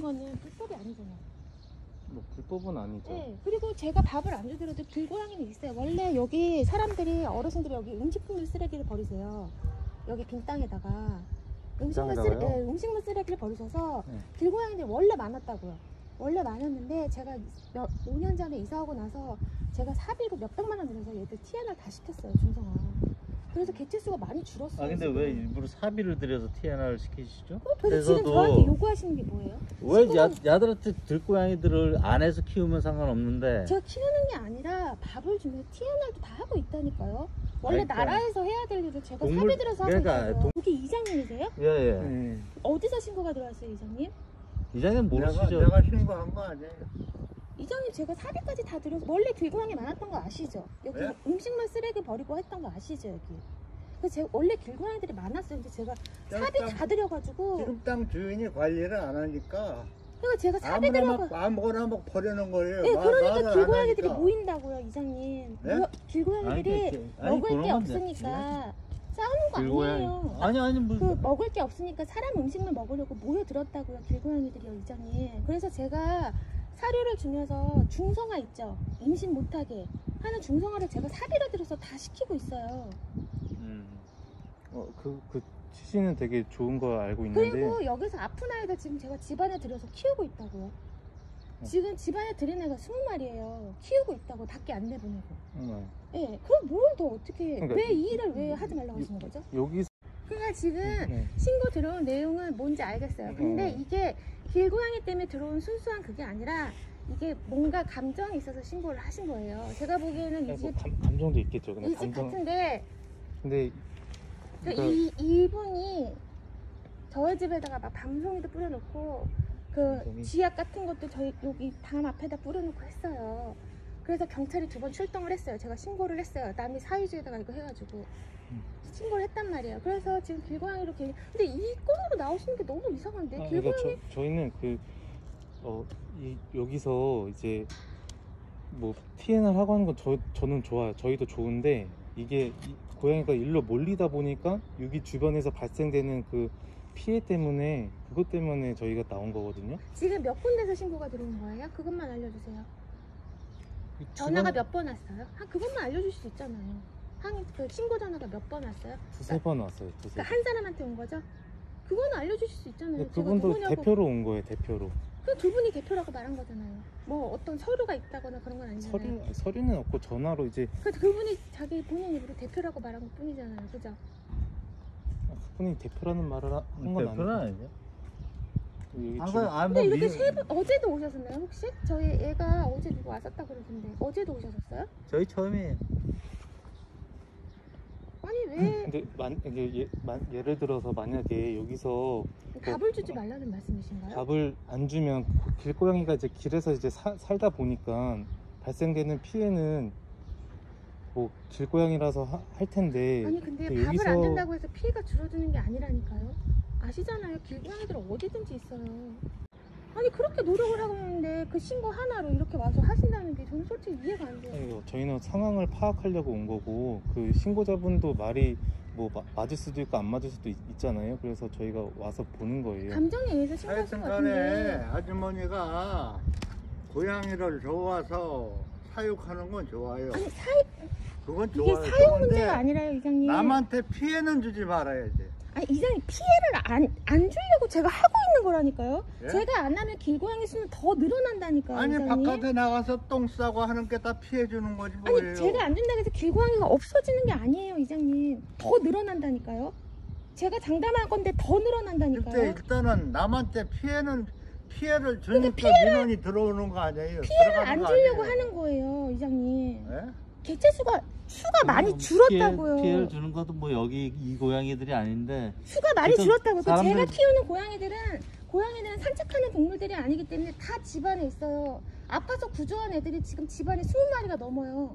거는 불법이 아니잖아요. 뭐 불법은 아니죠. 네. 그리고 제가 밥을 안 주더라도 길고양이는 있어요. 원래 여기 사람들이 어르신들이 여기 음식물 쓰레기를 버리세요. 여기 빈 땅에다가 음식물 쓰레기, 땅에다가요? 네, 음식물 쓰레기를 버리셔서 네. 길고양이들이 원래 많았다고요. 원래 많았는데 제가 몇, 5년 전에 이사 오고 나서 제가 사비로 몇 백만 원 들여서 얘들 TNR 다 시켰어요 중성화. 그래서 개체수가 많이 줄었어요. 아 근데 지금. 왜 일부러 사비를 들여서 TNR을 시키시죠? 그럼 도대체 지금 저한테 요구하시는 게 뭐예요? 왜 야, 야들한테 들고양이들을 안에서 키우면 상관없는데 제가 키우는 게 아니라 밥을 주면 TNR도 다 하고 있다니까요. 원래 그러니까. 나라에서 해야 될 일을 제가 동물- 사비 들어서 하고 그러니까 있어요. 동- 여기 이장님이세요? 예예 네. 어디서 신고가 들어왔어요, 이장님? 이장님 내가, 모르시죠? 내가 신고한 거 아니에요. 이장님 제가 사비까지 다 들여서 원래 길고양이 많았던 거 아시죠? 여기 네? 음식물 쓰레기 버리고 했던 거 아시죠, 여기? 그래서 제가 원래 길고양이들이 많았어요. 근데 제가 사비 땅- 다 들여가지고 지금 땅 주인이 관리를 안 하니까 그러니까 제가 사비 아무나 들여가 막 아무거나 막 버리는 거예요. 네, 말- 그러니까 안 길고양이들이 하니까. 모인다고요, 이장님. 네? 길고양이들이 아니, 그- 아니, 먹을 게 그런 건데. 없으니까 싸우는 거 아니에요. 아니 아니 뭐 그 먹을 게 없으니까 사람 음식물 먹으려고 모여들었다고요 길고양이들이요 이장님 그래서 제가 사료를 주면서 중성화 있죠 임신 못하게 하는 중성화를 제가 사비로 들여서 다 시키고 있어요 음. 어, 그, 그 취지는 되게 좋은 거 알고 있는데 그리고 여기서 아픈 아이들 지금 제가 집안에 들여서 키우고 있다고요 어. 지금 집안에 들인 애가 20마리예요 키우고 있다고 밖에 안 내보내고 어, 예 그럼 뭘 더 어떻게 그러니까 왜 이 일을 왜 하지 말라고 하시는 거죠? 여기서 그러니까 지금 네. 신고 들어온 내용은 뭔지 알겠어요. 근데 어. 이게 길고양이 때문에 들어온 순수한 그게 아니라 이게 뭔가 감정이 있어서 신고를 하신 거예요. 제가 보기에는 이 뭐 집, 감, 감정도 있겠죠. 근데 이 집 감정 같은데 근데 그 그러니까 이, 이분이 저희 집에다가 막 밤송이도 뿌려놓고 그? 쥐약 같은 것도 저희 여기 담 앞에다 뿌려놓고 했어요. 그래서 경찰이 두 번 출동을 했어요. 제가 신고를 했어요. 남이 사유지에다가 이거 해가지고 음. 신고를 했단 말이에요. 그래서 지금 길고양이로 길 근데 이 건으로 나오시는 게 너무 이상한데 아, 길고양이 그러니까 저, 저희는 그 어, 이, 여기서 이제 뭐 TNR 하고 하는 건 저, 저는 좋아요. 저희도 좋은데 이게 이 고양이가 일로 몰리다 보니까 여기 주변에서 발생되는 그 피해 때문에 그것 때문에 저희가 나온 거거든요. 지금 몇 군데서 신고가 들어온 거예요? 그것만 알려주세요. 이 전화가 몇 번 왔어요? 한 그것만 알려줄 수 있잖아요. 항의 그 신고 전화가 몇 번 왔어요? 두세 번 왔어요. 두세 그러니까 번. 한 사람한테 온 거죠? 그거는 알려주실 수 있잖아요. 근데 제가 그분도 누구냐고 대표로 온 거예요. 대표로. 그 두 분이 대표라고 말한 거잖아요. 뭐 어떤 서류가 있다거나 그런 건 아니잖아요. 서류 서류는 없고 전화로 이제 그 그분이 자기 본인 입으로 대표라고 말한 것 뿐이잖아요. 그죠? 아, 그분이 대표라는 말을 한 건 대표는 아니고 아니죠. 여기 아, 주- 그, 아, 근데 뭐 이렇게 미- 세 분 어제도 오셨었나요 혹시? 저희 애가 어제 누구 왔었다 그러던데 어제도 오셨었어요? 저희 처음에 아니 왜 근데 만, 이게 예, 만, 예를 들어서 만약에 여기서 밥을 주지 말라는 말씀이신가요? 밥을 안 주면 길고양이가 이제 길에서 이제 사- 살다 보니까 발생되는 피해는 뭐 길고양이라서 하- 할 텐데 아니 근데 근데 밥을 안 준다고 해서 피해가 줄어드는 게 아니라니까요. 아시잖아요. 길고양이들 어디든지 있어요. 아니 그렇게 노력을 하고 있는데 그 신고 하나로 이렇게 와서 하신다는 게 저는 솔직히 이해가 안 돼요. 저희는 상황을 파악하려고 온 거고 그 신고자분도 말이 뭐 마- 맞을 수도 있고 안 맞을 수도 있, 잖아요 그래서 저희가 와서 보는 거예요. 감정에 의해서 신고하신 하여튼 것 간에 같은데 아주머니가 고양이를 좋아서 사육하는 건 좋아요. 아니 사육 그건 이게 좋아요. 사육 좋은데 문제가 아니라요 이장님. 남한테 피해는 주지 말아야지. 아니 이장님 피해를 안, 안 주려고 제가 하고 있는 거라니까요. 예? 제가 안 하면 길고양이 수는 더 늘어난다니까요 아니 이장님. 바깥에 나가서 똥 싸고 하는 게 다 피해 주는 거지 뭐예요. 아니 제가 안 준다고 해서 길고양이가 없어지는 게 아니에요 이장님 더 늘어난다니까요 제가 장담할 건데 더 늘어난다니까요 일단은 남한테 피해는 피해를 주니까 민원이 들어오는 거 아니에요. 피해를 들어가는 안 거 주려고 아니에요. 하는 거예요 이장님 예? 개체 수가 수가 많이 뭐 줄었다고요. 피해, 피해 를 주는 것도 뭐 여기 이 고양이들이 아닌데. 수가 많이 일단 줄었다고요 그 제가 사람들- 키우는 고양이들은 고양이는 산책하는 동물들이 아니기 때문에 다 집안에 있어요. 아파서 구조한 애들이 지금 집안에 20마리가 넘어요.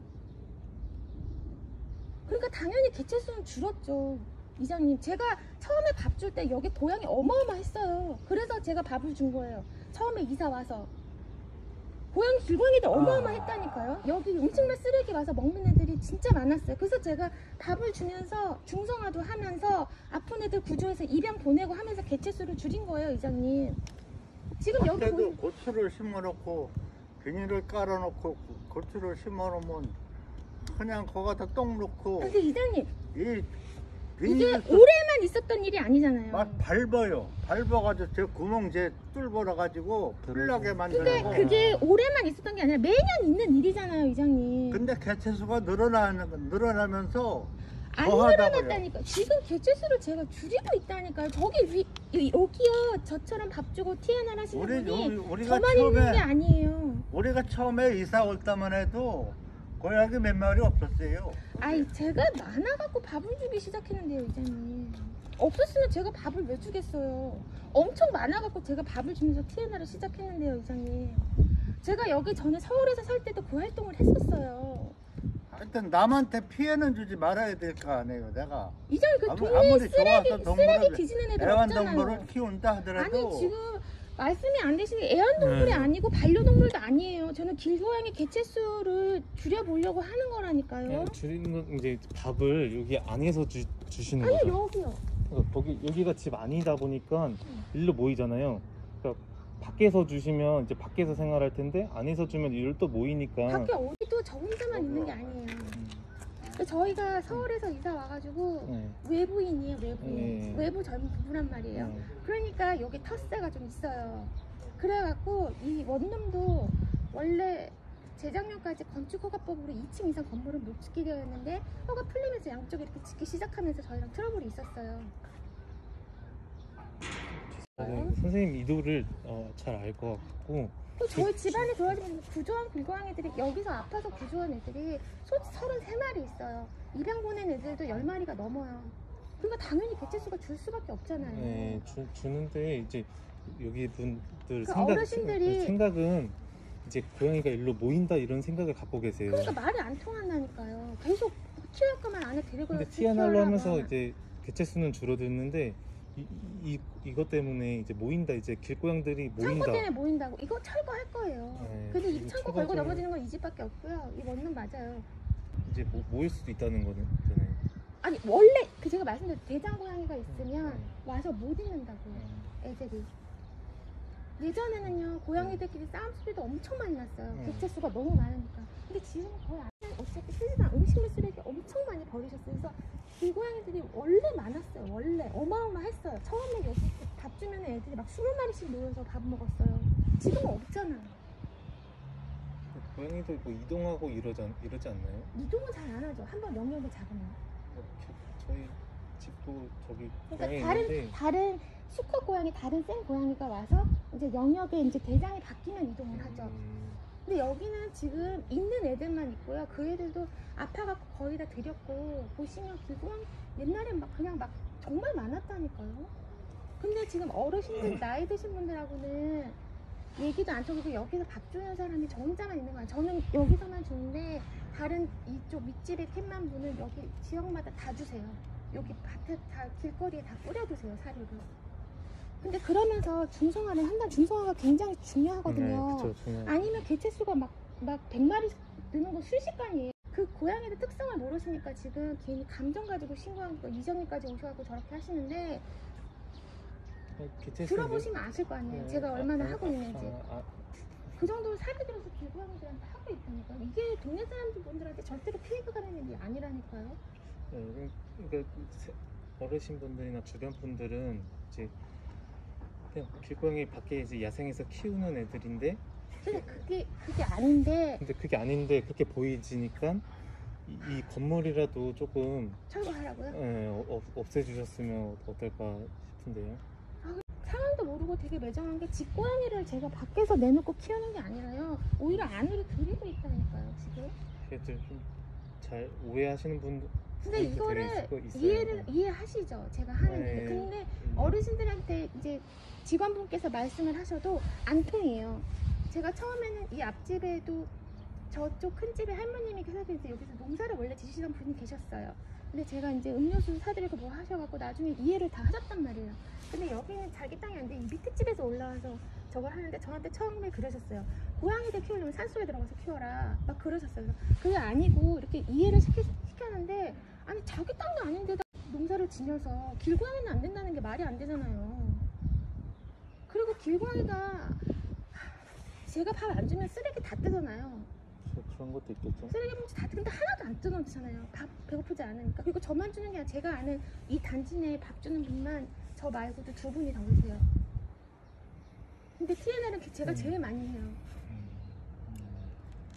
그러니까 당연히 개체 수는 줄었죠. 이장님 제가 처음에 밥 줄 때 여기 고양이 어마어마했어요. 그래서 제가 밥을 준 거예요. 처음에 이사 와서 고양이 길고양이들 어마어마했다니까요. 여기 음식물 쓰레기 와서 먹는 애들이 진짜 많았어요. 그래서 제가 밥을 주면서 중성화도 하면서 아픈 애들 구조해서 입양 보내고 하면서 개체 수를 줄인 거예요 이장님. 지금 여기 그때도 보이 고추를 심어놓고 비닐을 깔아놓고 고추를 심어놓으면 그냥 거기다 똥 넣고 근데 이장님 이 이게 비닐을 올해만 있었던 일이 아니잖아요. 막 밟아요. 밟아가지고 제 구멍 제 뚫어라 가지고 풀나게 근데 만들고. 그게 올해만 있었던 게 아니라 매년 있는 일이잖아요, 이장님. 근데 개체수가 늘어나는 늘어나면서 안 더하다고요. 늘어났다니까. 지금 개체수를 제가 줄이고 있다니까요. 저기 위 이- 여기요. 저처럼 밥 주고 TNR 하시는 우리 분이 우리- 우리가 저만 있는 게 처음에 아니에요. 우리가 처음에 이사 올 때만 해도 고양이 몇 마리 없었어요. 아이 제가 많아갖고 밥을 주기 시작했는데요, 이장님. 없었으면 제가 밥을 왜 주겠어요. 엄청 많아갖고 제가 밥을 주면서 TNR을 시작했는데요, 이장님. 제가 여기 전에 서울에서 살 때도 그 활동을 했었어요. 하여튼 남한테 피해는 주지 말아야 될 거 아니에요. 내가 이장님 그 아무- 동네에 아무리 쓰레기 좋아서 동물을 쓰레기 뒤지는 애들 애완동물을 없잖아요. 키운다 하더라도 아니 지금 말씀이 안 되시는 게 애완동물이 네. 아니고 반려동물도 아니에요. 저는 길고양이 개체수를 줄여보려고 하는 거라니까요. 그냥 줄이는 건 이제 밥을 여기 안에서 주, 주시는 아니 거죠. 여기요. 그러니까 거기 여기가 집 아니다 보니까 일로 모이잖아요. 그러니까 밖에서 주시면 이제 밖에서 생활할 텐데 안에서 주면 일로 또 모이니까. 밖에 어디도 저 혼자만 있는 게 아니에요. 음, 저희가 서울에서 이사 와가지고 네. 외부인이에요 외부인. 네. 외부 젊은 부부란 말이에요. 네. 그러니까 여기 텃세가 좀 있어요. 그래갖고 이 원룸도 원래 재작년까지 건축 허가법으로 2층 이상 건물은 못 짓게 되었는데 허가 풀리면서 양쪽에 이렇게 짓기 시작하면서 저희랑 트러블이 있었어요. 네, 선생님 이도를 어, 잘알 것 같고 또 저희 집안에 도와주는 구조한 불광애들이 여기서 아파서 구조한 애들이 소 33마리 있어요. 입양 보낸 애들도 10마리가 넘어요. 그러니까 당연히 개체수가 줄 수밖에 없잖아요. 네, 주, 주는데 이제 여기 분들 그 생각, 어르신들이- 생각은 이제 고양이가 일로 모인다 이런 생각을 갖고 계세요. 그러니까 말이 안 통한다니까요. 계속 키울 거면 안에 데리고 근데 키워라. 하면서 이제 개체 수는 줄어드는데 이, 이 이것 때문에 이제 모인다 이제 길고양들이 창고 모인다. 때문에 모인다고 이거 철거할 거예요. 네, 근데 이 이거 철거 걸고 좀- 넘어지는 건 이 집밖에 없고요. 이 원룸 맞아요. 이제 모, 모일 수도 있다는 거잖아요. 아니 원래 그 제가 말씀드린 대장 고양이가 있으면 음. 와서 못 있는다고요. 애들이. 예전에는요 고양이들끼리 싸움 소리도 엄청 많이 났어요. 음. 개체 수가 너무 많으니까. 근데 지금은 거의 안 어차피 쓰지만 음식물 쓰레기 엄청 많이 버리셨어요. 그래서 이 고양이들이 원래 많았어요. 원래 어마어마했어요. 처음에 여기 밥 주면 애들이 막 스무 마리씩 모여서 밥 먹었어요. 지금은 없잖아요. 고양이도 뭐 이동하고 이러지 않, 이러지 않나요? 이동은 잘 안 하죠. 한번 영역을 잡으면. 뭐 저- 저희 집도 저기 그러니까 다른 있는데 다른 수컷 고양이, 다른 생 고양이가 와서 이제 영역에 이제 대장이 바뀌면 이동을 하죠. 음, 근데 여기는 지금 있는 애들만 있고요. 그 애들도 아파갖고 거의 다 드렸고 보시면 길고양 옛날엔 막 그냥 막 정말 많았다니까요. 근데 지금 어르신들 나이 드신 분들하고는 얘기도 안 통하고 여기서 밥 주는 사람이 저 혼자만 있는 거야. 저는 여기서만 주는데 다른 이쪽 윗집에 캔만 분은 여기 지역마다 다 주세요. 여기 밭에 다 길거리에 다 뿌려두세요 사료를. 근데 그러면서 중성화를 한다. 중성화가 굉장히 중요하거든요. 네, 그쵸, 중요해요. 아니면 개체 수가 막, 막 100마리 느는 거 순식간이에요. 그 고양이들 특성을 모르시니까 지금 괜히 감정 가지고 신고한 거 이정님까지 오셔갖고 저렇게 하시는데 들어보시면 아실 거 아니에요. 네, 제가 아, 얼마나 아, 하고 있는지. 아, 아, 그 정도로 사례 들어서 길고양이들한테 하고 있다니까. 이게 동네 사람들 분들한테 절대로 피해가 가는 일이 아니라니까요. 네, 그러니까 세- 어르신 분들이나 주변 분들은 이제 길고양이 밖에 이제 야생에서 키우는 애들인데 근데 그게 그게 아닌데 근데 그게 아닌데 그렇게 보이지니까 이, 이 건물이라도 조금 철거하라고요? 예, 어, 없- 없애주셨으면 어떨까 싶은데요. 상황도 모르고 되게 매정한 게 집고양이를 제가 밖에서 내놓고 키우는 게 아니라요. 오히려 안으로 들이고 있다니까요, 지금. 애들 좀잘 오해하시는 분들 근데 이거를. 이해를 이해하시죠, 제가 하는 네. 게. 근데 음, 어르신들한테 이제 직원분께서 말씀을 하셔도 안 통해요. 제가 처음에는 이 앞집에도 저쪽 큰 집에 할머님이 계속 이제 여기서 농사를 원래 지시던 분이 계셨어요. 근데 제가 이제 음료수 사드리고 뭐 하셔갖고 나중에 이해를 다 하셨단 말이에요. 근데 여기는 자기 땅이 아닌데 이 밑에 집에서 올라와서 저걸 하는데 저한테 처음에 그러셨어요. 고양이들 키우려면 산속에 들어가서 키워라. 막 그러셨어요. 그게 아니고 이렇게 이해를 시키, 시켰는데 아니 자기 땅도 아닌데다 농사를 지면서 길고양이는 안 된다는 게 말이 안 되잖아요. 그리고 길고양이가 제가 밥 안 주면 쓰레기 다 뜯어놔요. 저- 그런 것도 있겠죠. 쓰레기 봉지 다 근데 하나도 안 뜯어놓잖아요. 밥 배고프지 않으니까. 그리고 저만 주는 게 아니라 제가 아는 이 단지 내에 밥 주는 분만 저 말고도 두 분이 더 계세요. 근데 TNL은 제가 음. 제일 많이 해요.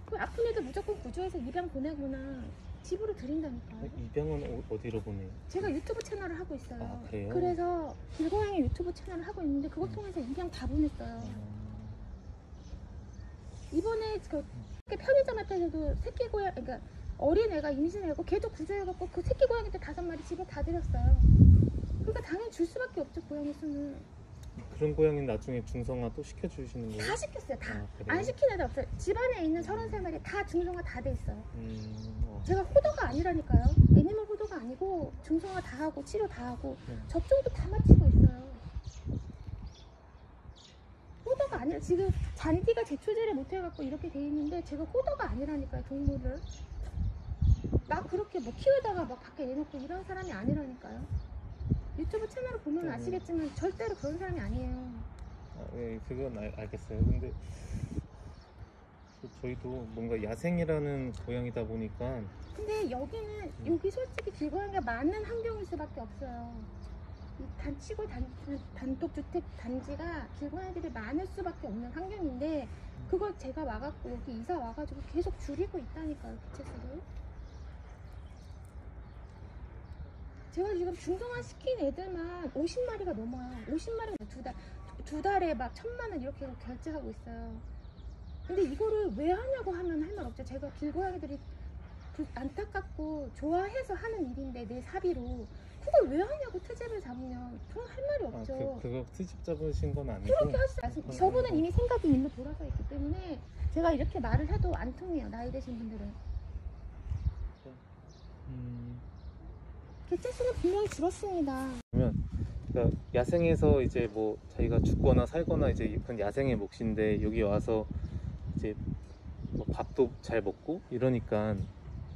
그 아픈 애들 무조건 구조해서 입양 보내거나 집으로 드린다니까요. 입양은 어, 어디로 보내요? 제가 유튜브 채널을 하고 있어요. 아, 그래요? 그래서 길고양이 유튜브 채널을 하고 있는데 그거 음. 통해서 입양 다 보냈어요. 음. 이번에 그 편의점 앞에서도 새끼 고양 그러니까 어린 애가 임신하고 걔도 구조해갖고 그 새끼 고양이들 다섯 마리 집에 다 들였어요. 그러니까 당연히 줄 수밖에 없죠 고양이 수는 그런 고양이는 나중에 중성화 또 시켜주시는 거예요? 다 시켰어요 다. 아? 안 시킨 애들 없어요. 집안에 있는 33마리 다 중성화 다 돼 있어요. 음, 어. 제가 호도가 아니라니까요. 애니멀 호도가 아니고 중성화 다 하고 치료 다 하고 네. 접종도 다 마치고 있어요. 호도가 아니라 지금 잔디가 제초제를 못 해갖고 이렇게 돼 있는데 제가 호도가 아니라니까요 동물을. 막 그렇게 뭐 키우다가 막 밖에 내놓고 이런 사람이 아니라니까요. 유튜브 채널을 보면 네. 아시겠지만 절대로 그런 사람이 아니에요. 아, 네, 그건 알, 알겠어요. 근데 저- 저희도 뭔가 야생이라는 고양이다 보니까 근데 여기는 여기 솔직히 길고양이가 많은 환경일 수밖에 없어요. 이 단치고 단, 단독 주택 단지가 길고양이들이 많을 수밖에 없는 환경인데 그걸 제가 와갖고 여기 이사 와가지고 계속 줄이고 있다니까요 개체수를. 제가 지금 중성화 시킨 애들만 50마리가 넘어요. 50마리가 두 달, 두 달에 막 천만 원 이렇게 결제하고 있어요. 근데 이거를 왜 하냐고 하면 할 말 없죠. 제가 길고양이들이 그 안타깝고 좋아해서 하는 일인데 내 사비로 그걸 왜 하냐고 트집을 잡으면 저는 할 말이 아, 없죠. 그, 그거 트집 잡으신 건 아니고 그렇게 하시죠. 저분은 이미 생각이 일로 돌아서 있기 때문에 제가 이렇게 말을 해도 안 통해요. 나이 드신 분들은. 음, 개체 수는 분명히 줄었습니다. 그러면 그러니까 야생에서 이제 뭐 자기가 죽거나 살거나 이제 그건 야생의 몫인데 여기 와서 이제 뭐 밥도 잘 먹고 이러니까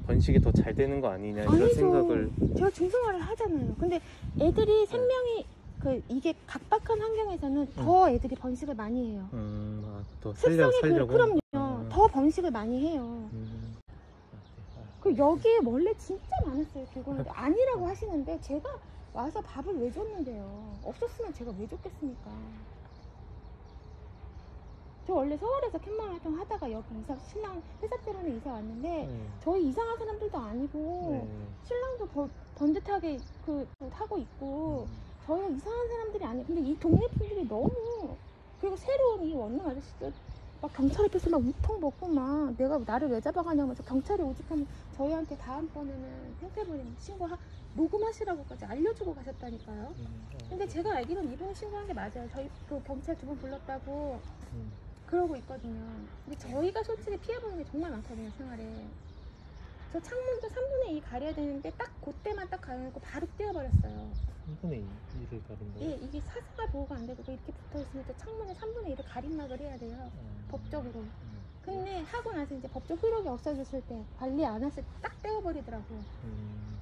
번식이 더 잘 되는 거 아니냐 이런 아니죠. 생각을 제가 중성화를 하잖아요. 근데 애들이 생명이 그 이게 각박한 환경에서는 더 애들이 번식을 많이 해요. 음, 아, 더 살려 습성이 그, 살려고 그럼요. 음. 더 번식을 많이 해요. 음. 그 여기에 원래 진짜 많았어요 길고양이 아니라고 하시는데 제가 와서 밥을 왜 줬는데요 없었으면 제가 왜 줬겠습니까 저 원래 서울에서 캔방 활동 하다가 여기 이사 신랑 회사 때문에 이사 왔는데 네. 저희 이상한 사람들도 아니고 네. 신랑도 번- 번듯하게 그 하고 있고 음. 저희가 이상한 사람들이 아니에요 근데 이 동네 분들이 너무 그리고 새로운 이 원룸 아저씨들 막 경찰 앞에서 막 우통 먹고 막 내가 나를 왜 잡아가냐면서 경찰이 오직하면 저희한테 다음번에는 생태부림 신고 하 녹음하시라고까지 알려주고 가셨다니까요. 음, 어. 근데 제가 알기로는 이번 신고한 게 맞아요. 저희 그 경찰 두 분 불렀다고 음. 그러고 있거든요. 근데 저희가 솔직히 피해보는 게 정말 많거든요, 생활에. 저 창문도 3분의 2 가려야 되는데 딱 그때만 딱 가려놓고 바로 떼어버렸어요. 3분의 2를 가린다고? 예, 이게 사생활 보호가 안 되고 이렇게 붙어 있으니까 창문에 3분의 1을 가림막을 해야 돼요. 음. 법적으로. 음. 근데 하고 나서 이제 법적 효력이 없어졌을 때 관리 안 했을 때 딱 떼어버리더라고요. 음.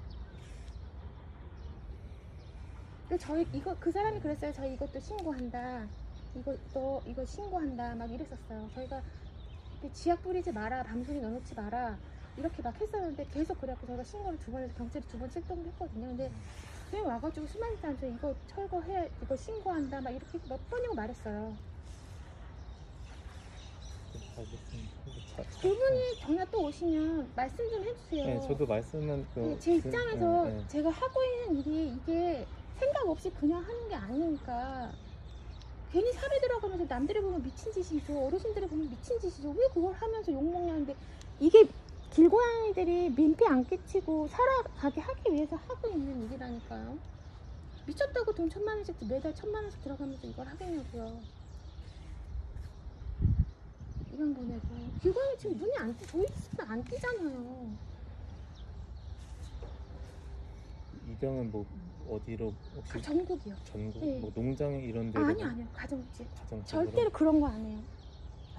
근데 저희 이거 그 사람이 그랬어요. 저희 이것도 신고한다. 이거 너 이거 신고한다. 막 이랬었어요. 저희가 지약 뿌리지 마라. 밤송이 넣어놓지 마라. 이렇게 막 했었는데 계속 그래갖고 저희가 신고를 두 번 해서 경찰이 두 번 출동을 했거든요. 근데 선생님 와가지고 수많은 사람 저 이거 철거해 이거 신고한다. 막 이렇게 몇 번이고 말했어요. 알겠습니다. 자, 자. 두 분이 전화 또 오시면 말씀 좀 해주세요. 네, 저도 말씀은 그, 네, 제 그- 입장에서 네, 네. 제가 하고 있는 일이 이게 생각 없이 그냥 하는 게 아니니까 괜히 살에 들어가면서 남들이 보면 미친 짓이죠 어르신들이 보면 미친 짓이죠 왜 그걸 하면서 욕먹냐는데 이게 길고양이들이 민폐 안 끼치고 살아가게 하기 위해서 하고 있는 일이라니까요. 미쳤다고 돈 천만 원씩 매달 천만 원씩 들어가면서 이걸 하겠냐고요. 이런 보내고 길고양이 지금 눈이 안 띄, 저희 집은 안 띄잖아요. 입양은 뭐 어디로 혹시 그 전국이요. 전국? 네. 뭐 농장 이런 데 아, 아니요 아니요. 가정집. 가정집으로? 절대로 그런 거 안 해요.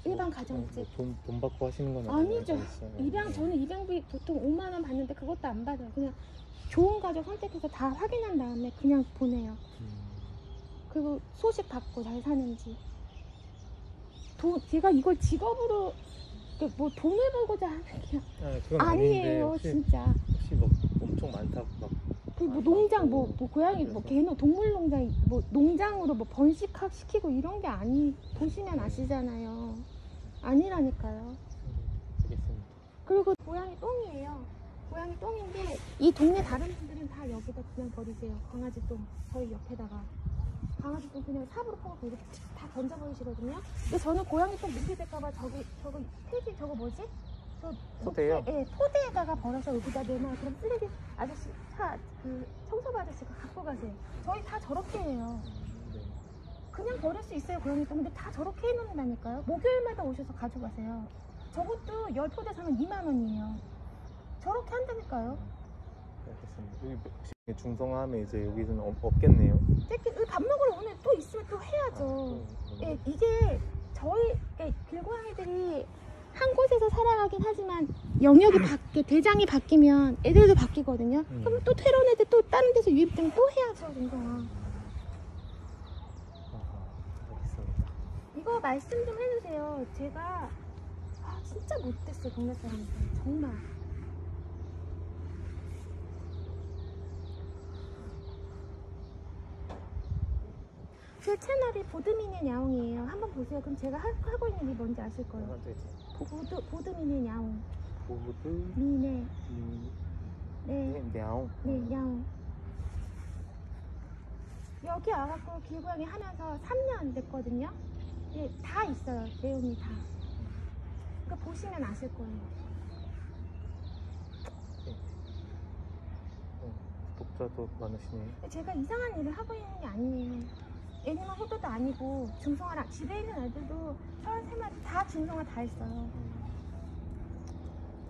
일반 뭐, 가정집. 뭐 돈, 돈 받고 하시는 건 아니죠. 입양 네. 저는 입양비 보통 5만 원 받는데 그것도 안 받아요. 그냥 좋은 가족 선택해서 다 확인한 다음에 그냥 보내요. 음. 그리고 소식 받고 잘 사는지. 돈 제가 이걸 직업으로 그뭐 돈을 벌고자 하는 게 아, 그건 아니에요 혹시, 진짜. 혹시 뭐 엄청 많다고 막그 뭐 농장 뭐, 뭐 고양이 뭐 개노 동물 농장 뭐 농장으로 뭐 번식학 시키고 이런 게 아니 보시면 아시잖아요. 아니라니까요. 알겠습니다. 그리고 고양이 똥이에요. 고양이 똥인데 이 동네 다른 분들은 다 여기다 그냥 버리세요. 강아지 똥 저희 옆에다가. 강아지 똥 그냥 삽으로 퍼고 이렇게 다 던져버리시거든요. 근데 저는 고양이 똥 될까봐 저기 저거 폐지 저거 뭐지? 저 포대요? 예, 포대에다가 버려서 여기다 내놔. 그럼 쓰레기 아저씨 차, 그 청소부 아저씨가 갖고 가세요. 저희 다 저렇게 해요. 네. 그냥 버릴 수 있어요, 고양이 똥. 근데 다 저렇게 해놓는다니까요. 목요일마다 오셔서 가져가세요. 저것도 열 포대 사면 2만 원이에요. 저렇게 한다니까요. 알겠습니다. 여기 혹시 중성화하면 이제 여기는 없, 없겠네요. 새끼, 밥 먹으러 오늘 또 있으면 또 해야죠. 아, 예, 이게 저희 그러니까 길고양이들이 한 곳에서 살아가긴 하지만 영역이 바뀌 대장이 바뀌면 애들도 바뀌거든요. 음. 그럼 또 퇴로원 애들 또 다른 데서 유입되면 또 해야죠. 아, 알겠습니다. 이거 말씀 좀 해주세요. 제가 아, 진짜 못됐어요, 동네 사람들. 정말. 제 채널이 보드미네 야옹이에요. 한번 보세요. 그럼 제가 하, 하고 있는 게 뭔지 아실 거예요. 보드, 보드미네 야옹. 보드 미네. 이 네. 야옹. 네, 야옹. 여기 와갖고 길고양이 하면서 3년 됐거든요. 예, 다 있어요. 내용이 다. 그러니까 보시면 아실 거예요. 어, 독자도 많으시네. 제가 이상한 일을 하고 있는 게 아니에요. 애니멀 호도도 아니고 중성화랑 집에 있는 애들도 33마리 다 중성화 다 했어요. 음,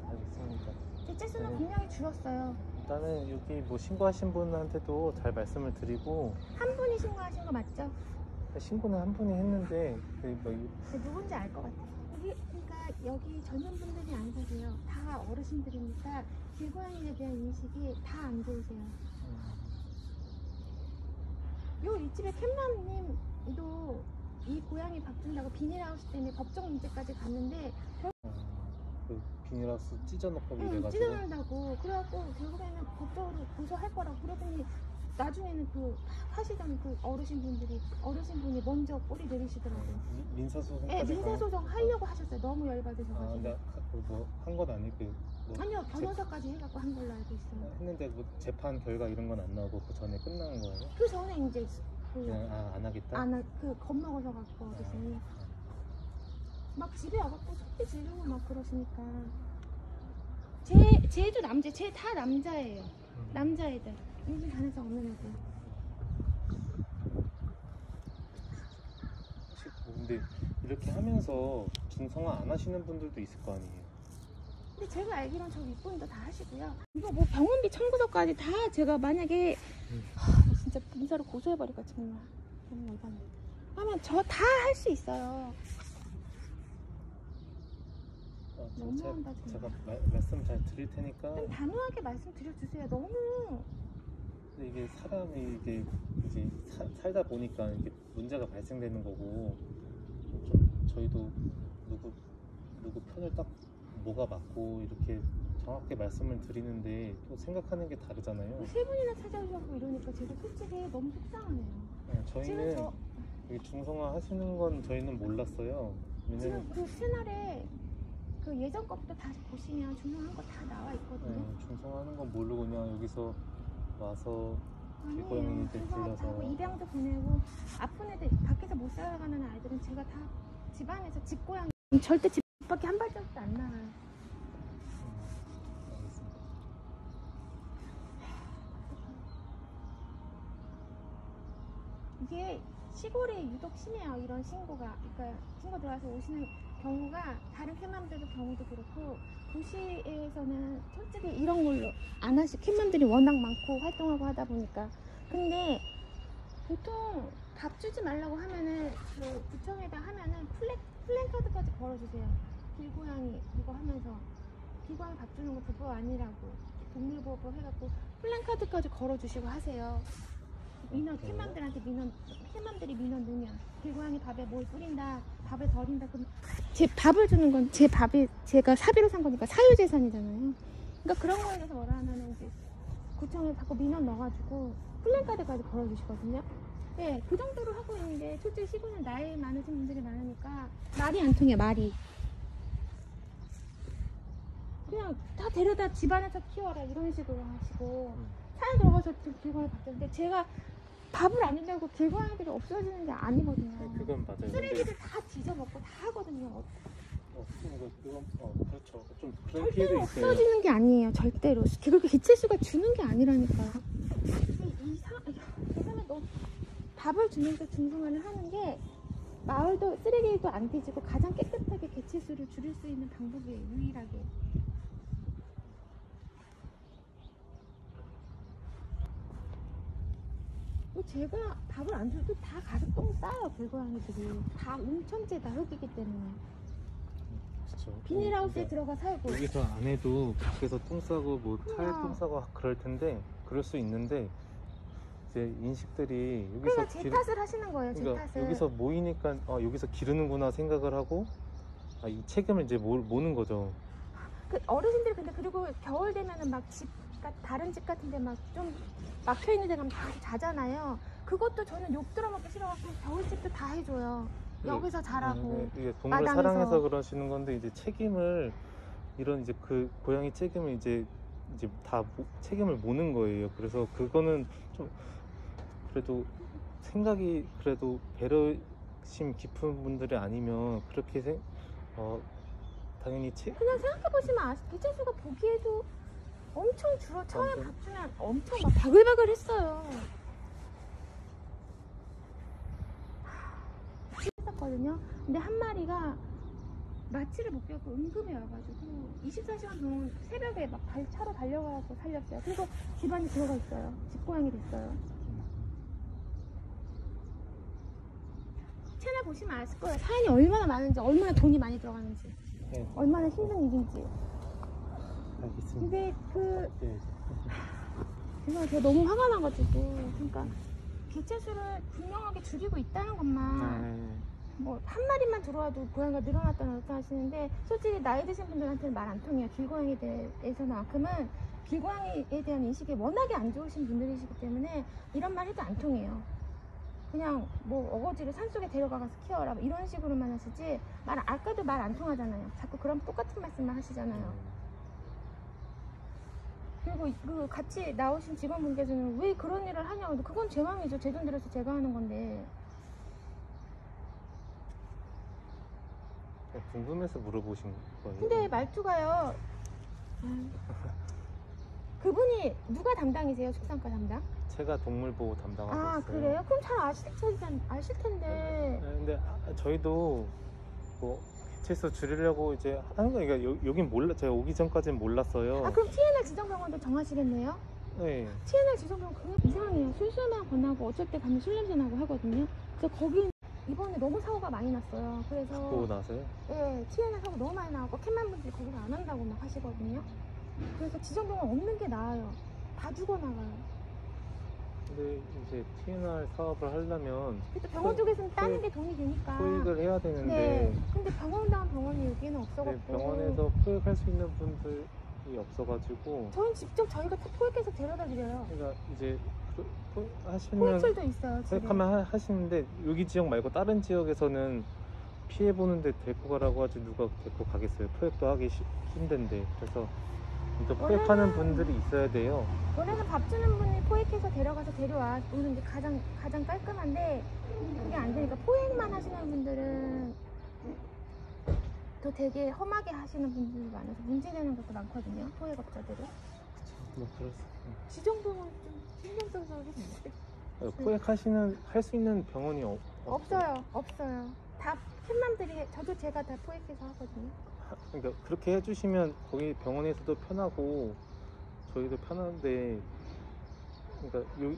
알겠습니다. 개체 수는 네. 분명히 줄었어요. 일단은 여기 뭐 신고하신 분한테도 잘 말씀을 드리고 한 분이 신고하신 거 맞죠? 신고는 한 분이 했는데 그뭐 그 누군지 알 것 같아요. 이게 그러니까 여기 젊은 분들이 안 사세요. 다 어르신들이니까 길고양이에 대한 인식이 다 안 좋으세요. 요 이 집에 캣맘님도 이 고양이 바꾼다고 비닐하우스 때문에 법적 문제까지 갔는데 그 비닐하우스 찢어놓고 응, 이래가지고 찢어낸다고 그래갖고 결국에는 법적으로 고소할 거라고 그러더니 나중에는 그 하시던 그 어르신 분들이 어르신 분이 먼저 꼬리 내리시더라고요. 미- 민사소송까지 네, 민사소송 하려고 하셨어요. 너무 열받으셔가지고. 아, 근데 뭐 한 건 아니고 뭐 아니요, 제- 변호사까지 해갖고 한 걸로 알고 있어요. 했는데 뭐 재판 결과 이런 건 안 나오고 그 전에 끝나는 거예요? 그 전에 이제 그, 그냥 아 안 하겠다. 안, 하- 그 겁먹으셔갖고 어르신이 막 집에 와갖고 소리 지르고 막 그러시니까 제, 쟤도 남자, 쟤 다 남자예요. 음. 남자애들. 요즘 다녀서 없는 애들. 혹시 뭐 근데 이렇게 하면서 중성화 안 하시는 분들도 있을 거 아니에요? 근데 제가 알기론 저 윗분도 다 하시고요. 이거 뭐 병원비 청구서까지 다 제가 만약에 음. 하, 진짜 민사로 고소해버릴까 정말 너무 열받네. 하면 저 다 할 수 있어요. 아, 저 너무한다, 제- 정말. 제가 마- 말씀 잘 드릴 테니까 좀 단호하게 말씀드려주세요. 너무 근데 이게 사람이 이게 이제 사- 살다 보니까 이게 문제가 발생되는 거고 좀 저희도 누구 누구 편을 딱 뭐가 맞고 이렇게 정확하게 말씀을 드리는데 또 생각하는 게 다르잖아요. 세 분이나 찾아오셨고 이러니까 제가 솔직히 너무 속상하네요. 네, 저희는 저 여기 중성화 하시는 건 저희는 몰랐어요. 왜냐면 지금 그 채널에 그 예전 것부터 다시 보시면 중요한 거 다 나와 있거든요. 네, 중성화 하는 건 모르고 그냥 여기서 와서 아니에요. 그거 불러서. 입양도 보내고 아픈 애들 밖에서 못 살아가는 아이들은 제가 다 집안에서 집고양이 절대 집 밖에 한 발자국도 안 알겠습니다. 이게 시골이 유독 심해요. 이런 신고가. 그러니까 신고 들어와서 오시는 경우가 다른 캣맘들도 경우도 그렇고 도시에서는 솔직히 이런 걸로 안 하시 캣맘들이 워낙 많고 활동하고 하다 보니까 근데 보통 밥 주지 말라고 하면은 그 구청에다 하면은 플랜 플랜카드까지 걸어주세요. 길고양이 이거 하면서 길고양이 밥 주는 거 불법 아니라고 동물보호법 해갖고 플랜카드까지 걸어주시고 하세요. 민원 그래요? 캣맘들한테 민원 캣맘들이 민원 넣으면 길고양이 밥에 뭘 뿌린다 밥을 버린다 그러면 제 밥을 주는 건 제 밥이 제가 사비로 산 거니까 사유재산이잖아요. 그러니까 그런 거에 대해서 뭐라 하면은 이제 구청에 자꾸 민원 넣어가지고 플랜카드까지 걸어주시거든요. 네, 그 정도로 하고 있는 게 솔직히 시골은 나이 많으신 분들이 많으니까 말이 안 통해 말이. 그냥 다 데려다 집안에서 키워라 이런 식으로 하시고 음. 산에 들어가서 좀 길고양이 봤는데 제가 밥을 안 주려고 길고양이들이 없어지는 게 아니거든요. 네, 그건 맞아요. 쓰레기를 다 뒤져먹고 다 하거든요. 어, 이거 그건 어 그렇죠. 좀 그런 절대로. 없어지는 게 아니에요. 절대로. 그렇게 개체수가 주는 게 아니라니까요. 이, 사람이 너무 밥을 주면서 중성화를 하는 게 마을도 쓰레기도 안 뒤지고 가장 깨끗하게 개체수를 줄일 수 있는 방법이에요. 유일하게. 제가 밥을 안 줘도 다 가서 똥 싸요, 길고양이들이. 다 온천재 다, 흙이기 때문에. 그렇죠. 비닐하우스에 그러니까 들어가 살고. 여기서 안 해도 밖에서 똥 싸고 뭐 차에 그냥. 똥 싸고 그럴 텐데 그럴 수 있는데 이제 인식들이 여기서 그래서 제 길- 탓을 하시는 거예요, 제 그러니까 탓을. 여기서 모이니까 어, 여기서 기르는구나 생각을 하고 아, 이 책임을 이제 모, 모는 거죠. 그 어르신들이 근데 그리고 겨울 되면은 막 집, 다른 집 같은 데 막 좀 막혀 있는 데 가면 다 자잖아요. 그것도 저는 욕 들어먹기 싫어갖고 겨울집도 다 해줘요. 여기서 자라고. 음, 이게 동물 마당에서. 사랑해서 그러시는 건데 이제 책임을 이런 이제 그 고양이 책임을 이제 이제 다 모- 책임을 모는 거예요. 그래서 그거는 좀 그래도 생각이 그래도 배려심 깊은 분들이 아니면 그렇게 생, 어 당연히 책 그냥 생각해 보시면 아시 개체수가 보기에도 엄청 줄어. 처음에. 밥 주면 엄청 막 바글바글 했어요. 했었거든요. 근데 한 마리가 마취를 못 껴고 응급에 와가지고 24시간 동안 새벽에 막 달- 차로 달려가서 살렸어요. 그리고 집안에 들어가 있어요. 집고양이 됐어요. 채널 보시면 아실 거예요. 사연이 얼마나 많은지, 얼마나 돈이 많이 들어가는지, 네, 얼마나 힘든 일인지. 알겠습니다. 근데 그 네. 제가 제가 너무 화가 나가지고 그러니까 개체수를 분명하게 줄이고 있다는 것만 네. 뭐 한 마리만 들어와도 고양이가 늘어났다 늘었다 하시는데 솔직히 나이 드신 분들한테는 말 안 통해요 길고양이에 대해서만큼은 길고양이에 대한 인식이 워낙에 안 좋으신 분들이시기 때문에 이런 말 해도 안 통해요 그냥 뭐 어거지로 산속에 데려가서 키워라 뭐 이런 식으로만 하시지 말 아까도 말 안 통하잖아요 자꾸 그럼 똑같은 말씀만 하시잖아요 그리고 그 같이 나오신 직원분께서는 왜 그런 일을 하냐고 근데 그건 제 마음이죠 제 돈 들여서 제가 하는 건데 네, 궁금해서 물어보신 거예요. 근데 말투가요 아, 그분이 누가 담당이세요 축산과 담당? 제가 동물보호 담당하고 아 있어요. 그래요? 그럼 잘 아실, 텐데- 아실 텐데 네, 근데 아, 저희도 뭐 개체수 줄이려고 이제 하는 거 그러니까 여, 여긴 몰라 제가 오기 전까지는 몰랐어요. 아 그럼 TNR 지정병원도 정하시겠네요? 네. TNR 지정병원 그거 이상해요 술술만 권하고 어쩔 때 가면 술 냄새 나고 하거든요 그래서 거기 이번에 너무 사고가 많이 났어요 그래서 보고 나서요. 예, TNR 사고 너무 많이 나왔고 캔만 분들이 거기서 안 한다고 막 하시거든요. 그래서 지정병원 없는 게 나아요. 다 죽어나가요. 근데 이제 TNR 사업을 하려면 그래도 병원 토- 쪽에서는 따는 토익- 게 돈이 되니까. 토익을 해야 되는데 네. 근데 병원당 병원이 여기는 네, 없어갖고. 병원에서 토익할 수 있는 분들이 없어가지고 저희 직접 저희가 다 토익해서 데려다 드려요. 그러니까 이제 토- 토익 하시면 토익술도 있어요. 토익하면 하- 하시는데 여기 지역 말고 다른 지역에서는 피해 보는데 데리고 가라고 하지 누가 데리고 가겠어요. 토익도 하기 쉬- 힘든데 그래서 또 토익하는 원래는- 분들이 있어야 돼요. 원래는 밥 주는 분이 포획해서 데려가서 데려와 오는 게 가장 가장 깔끔한데 그게 안 되니까 포획만 하시는 분들은 또 되게 험하게 하시는 분들이 많아서 문제되는 것도 많거든요. 포획업자들은 뭐 그럴 수. 지정병원 좀 신경 써서 해주세요. 어, 포획하시는 할 수 있는 병원이 없, 없어요, 없어요. 다 캔맘들이 해- 저도 제가 다 포획해서 하거든요. 하- 그러니까 그렇게 해주시면 거기 병원에서도 편하고 저희도 편한데 그러니까 요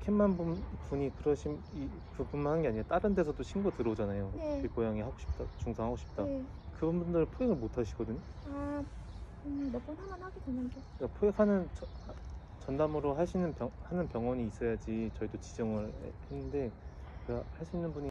캔만 분, 분이 그러신 이 그분만 한 게 아니라 다른 데서도 신고 들어오잖아요. 네. 길고양이 하고 싶다, 중상하고 싶다. 네. 그분들은 포획을 못 하시거든요. 아, 음, 몇번 하면 하게 되는데. 그러니까 포획하는 저- 전담으로 하시는 병, 하는 병원이 있어야지 저희도 지정을 했는데 할 수 있는 분이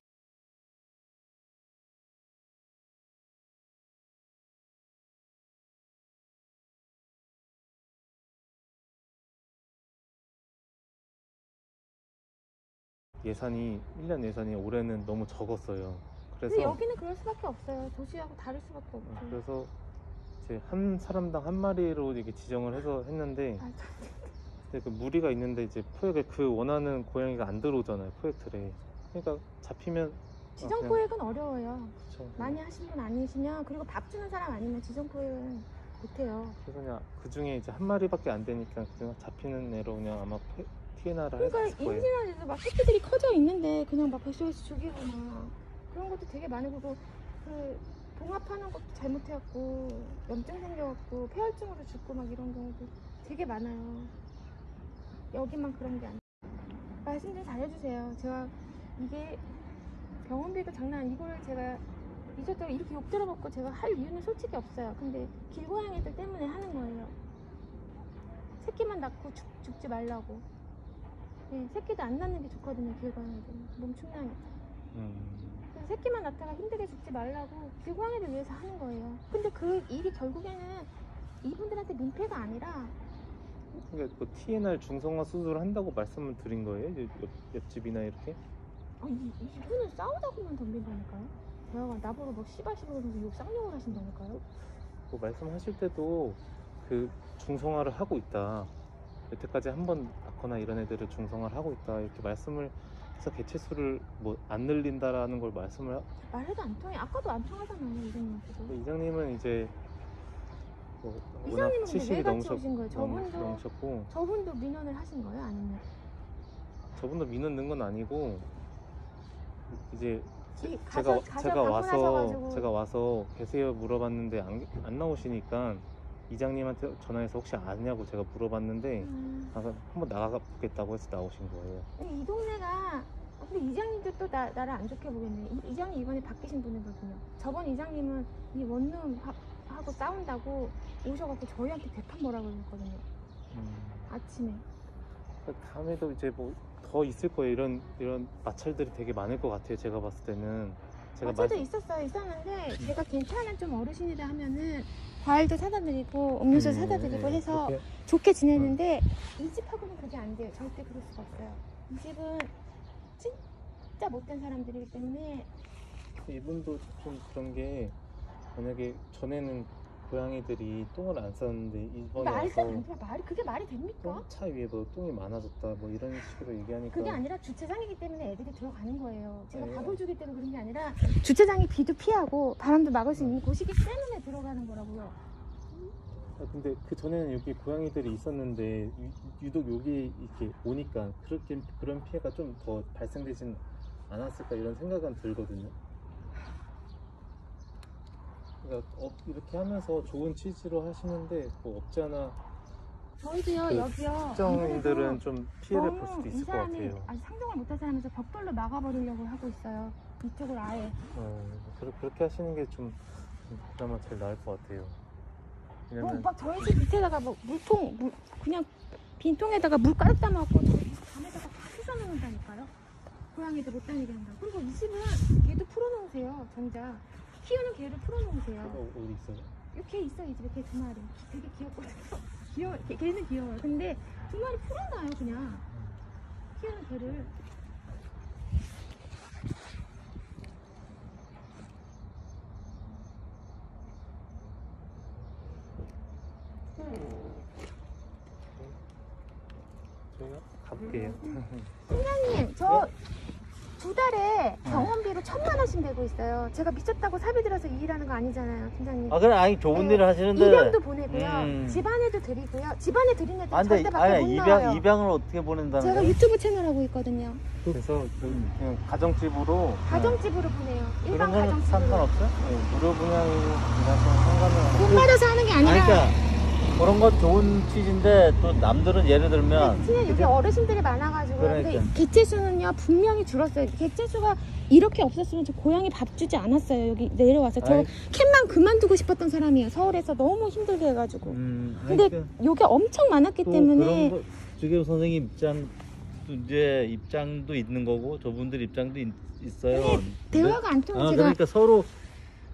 예산이 1년 예산이 올해는 너무 적었어요. 그래서 근데 여기는 그럴 수밖에 없어요. 도시하고 다를 수밖에 어, 없죠. 그래서 이제 한 사람당 한 마리로 이렇게 지정을 해서 했는데 돼. 근데 그 무리가 있는데 이제 포획에 그 원하는 고양이가 안 들어오잖아요 포획틀에 그러니까 잡히면 지정 그냥- 포획은 어려워요. 그쵸. 많이 하신 분 아니시면 그리고 밥 주는 사람 아니면 지정 포획은 못해요. 그래서 그냥 그 중에 이제 한 마리밖에 안 되니까 그냥 잡히는 애로 그냥 아마 할 그러니까 수 있을 거예요. 때도 막 새끼들이 커져 있는데 그냥 막 죽이고 막 그런 것도 되게 많이 보고 그 봉합하는 것도 잘못해갖고 염증 생겨갖고 폐혈증으로 죽고 막 이런 경우도 되게 많아요. 여기만 그런 게 아니에요. 말씀 좀 잘해주세요. 제가 이게 병원비도 장난 아니 이걸 제가 이것저것 이렇게 욕 들어먹고 제가 할 이유는 솔직히 없어요. 근데 길고양이들 때문에 하는 거예요. 새끼만 낳고 죽, 죽지 말라고. 네, 새끼도 안 낳는 게 좋거든요, 길고양이들은. 몸 충당이. 음, 그래서 새끼만 낳다가 힘들게 죽지 말라고 길고양이를 위해서 하는 거예요. 근데 그 일이 결국에는 이분들한테 민폐가 아니라 그러니까 뭐 TNR 중성화 수술을 한다고 말씀을 드린 거예요 옆, 옆- 옆집이나 이렇게 아, 이, 이분은 싸우다고만 덤빈다니까요. 대화가 나보고 막 씨발 씨발 그러면서 욕 쌍욕을 하신다니까요. 뭐 말씀하실 때도 그 중성화를 하고 있다 여태까지 한 번 낳거나 이런 애들을 중성화를 하고 있다 이렇게 말씀을 해서 개체수를 뭐 안 늘린다라는 걸 말씀을 하- 말해도 안 통해. 아까도 안 통하잖아요, 이분님께서. 이장님은 이제 뭐 워낙 이장님은 근데 70이 왜 같이 넘으셨, 오신 거예요? 넘, 저분도 넘으셨고 저분도 민원을 하신 거예요? 아니면 저분도 민원 넣은 건 아니고 이제 제- 이 제가 가서- 가서 제가 와서 방문하셔가지고. 제가 와서 계세요 물어봤는데 안, 안 나오시니까 이장님한테 전화해서 혹시 아냐고 제가 물어봤는데 음, 아, 한번 나가 보겠다고 해서 나오신 거예요. 근데 이 동네가 근데 이장님도 또 나, 나를 안 좋게 보겠네. 이, 이장님 이번에 바뀌신 분이거든요. 저번 이장님은 이 원룸 하, 하고 싸운다고 오셔갖고 저희한테 대판 뭐라 그러셨거든요. 아침에. 그러니까 다음에도 이제 뭐 더 있을 거예요. 이런 이런 마찰들이 되게 많을 것 같아요. 제가 봤을 때는 제가 어제도 말씀- 있었어요. 있었는데 제가 괜찮은 좀 어르신이다 하면은 과일도 사다 드리고 음료수 네, 사다 드리고 네, 해서 좋게 지내는데 이 집하고는 그게 안 돼요. 절대 그럴 수가 없어요. 이 집은 진짜 못된 사람들이기 때문에 이분도 좀 그런 게 만약에 전에는 고양이들이 똥을 안 쌌는데 이번에 말도 안 돼. 말이 그게 말이 됩니까? 똥- 차 위에 뭐 똥이 많아졌다 뭐 이런 식으로 얘기하니까 그게 아니라 주차장이기 때문에 애들이 들어가는 거예요. 제가 네. 밥을 주기 때문에 그런 게 아니라 주차장이 비도 피하고 바람도 막을 수 있는 곳이기 때문에 들어가는 거라고요. 아, 근데 그 전에는 여기 고양이들이 있었는데 유, 유독 여기 이렇게 오니까 그렇게 그런 피해가 좀 더 발생되진 않았을까 이런 생각은 들거든요. 그러니까 어, 이렇게 하면서 좋은 취지로 하시는데 뭐 없지 않아 저희도요 그 여기요. 특정인들은 좀 피해를 볼 수도 이 있을 것 같아요. 아직 상종을 못한 사람에서 벽돌로 막아버리려고 하고 있어요. 이쪽을 아예. 어, 그러- 그렇게 하시는 게 좀 그나마 제일 나을 것 같아요. 뭐 왜냐면 막 저희 집 밑에다가 뭐 물통 물 그냥 빈통에다가 물 가득 담아갖고 저희 집 밤에다가 다 씻어놓는다니까요. 고양이들 못 다니게 한다고. 그리고 이 집은 개도 풀어놓으세요. 정작 키우는 개를 풀어놓으세요. 걔가 어디 있어요? 이렇게 있어 이 집에 개 두 마리. 되게 귀엽거든요. 귀여워. 개, 개는 귀여워요. 근데 두 마리 풀어놔요 그냥. 키우는 개를. 저희가 가볼게요. 팀장님 저 두 달에 병원비로 천만 원씩 내고 있어요. 제가 미쳤다고 사비 들어서 이 일하는 거 아니잖아요, 팀장님. 아 그래 아니 좋은 네. 일을 하시는데 입양도 보내고요. 음. 집안에도 드리고요. 집안에 드린 애들 아 근데 절대 밖에 아니 못 입양 나와요. 입양을 어떻게 보낸다는 제가 거야? 유튜브 채널 하고 있거든요. 그래서 그 그냥 가정집으로 가정집으로 보내요. 일반 그런 거는 가정집으로. 상관없어? 네, 무료 일하시면 상관은 돈 받아서 하는 게 아니 아니라 그러니까 그런 거 좋은 취지인데 또 남들은 예를 들면 그냥 여기 어르신들이 많아가지고 근데 그러니까. 개체수는요 분명히 줄었어요. 개체수가 이렇게 없었으면 저 고양이 밥 주지 않았어요. 여기 내려와서 저 아이, 캔만 그만두고 싶었던 사람이에요. 서울에서 너무 힘들게 해가지고. 음, 근데 그러니까 요게 엄청 많았기 또 때문에 그런 거 지금 선생님 입장 또 이제 입장도 있는 거고 저분들 입장도 있, 어요 근데 대화가 안 통해. 아, 제가 그러니까 서로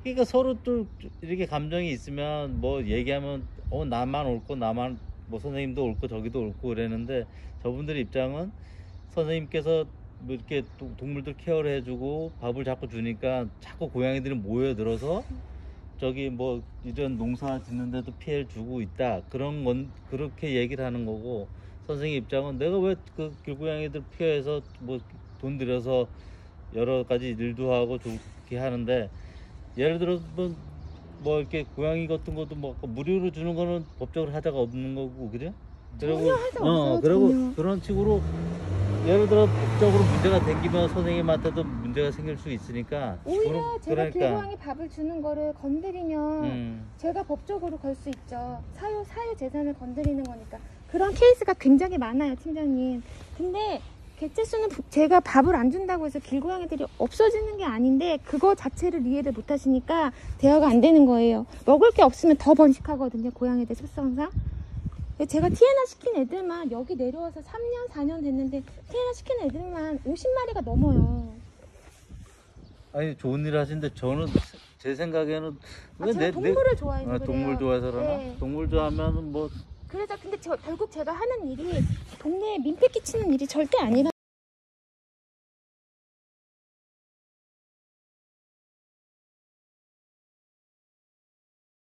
그러니까 서로 또 이렇게 감정이 있으면 뭐 얘기하면 어 나만 옳고 나만 뭐 선생님도 옳고 저기도 옳고 그랬는데 저분들 입장은 선생님께서 뭐 이렇게 동- 동물들 케어를 해주고 밥을 자꾸 주니까 자꾸 고양이들이 모여들어서 저기 뭐 이런 농사 짓는데도 피해를 주고 있다. 그런 건 그렇게 얘기를 하는 거고 선생님 입장은 내가 왜 그 길고양이들 피해서 뭐 돈 들여서 여러 가지 일도 하고 좋게 하는데 예를 들어 뭐, 뭐 이렇게 고양이 같은 것도 뭐 무료로 주는 거는 법적으로 하자가 없는 거고 하자 없어요, 어 그리고 전혀. 그런 식으로 예를 들어 법적으로 문제가 생기면 선생님한테도 문제가 생길 수 있으니까 오히려 그런- 제가 길고양이 밥을 주는 거를 건드리면 음, 제가 법적으로 걸 수 있죠. 사유 사유 재산을 건드리는 거니까 그런 케이스가 굉장히 많아요, 팀장님. 근데 개체수는 부- 제가 밥을 안 준다고 해서 길고양이들이 없어지는 게 아닌데 그거 자체를 이해를 못 하시니까 대화가 안 되는 거예요. 먹을 게 없으면 더 번식하거든요, 고양이들 습성상. 제가 티에나 시킨 애들만 여기 내려와서 3년, 4년 됐는데 티에나 시킨 애들만 50마리가 넘어요. 아니 좋은 일 하시는데 저는 제 생각에는 아, 내- 내- 동물을 좋아해서 아. 동물 좋아해서 그러나 네. 동물 좋아하면 뭐 그래서 근데 저 결국 제가 하는 일이 동네에 민폐 끼치는 일이 절대 아니라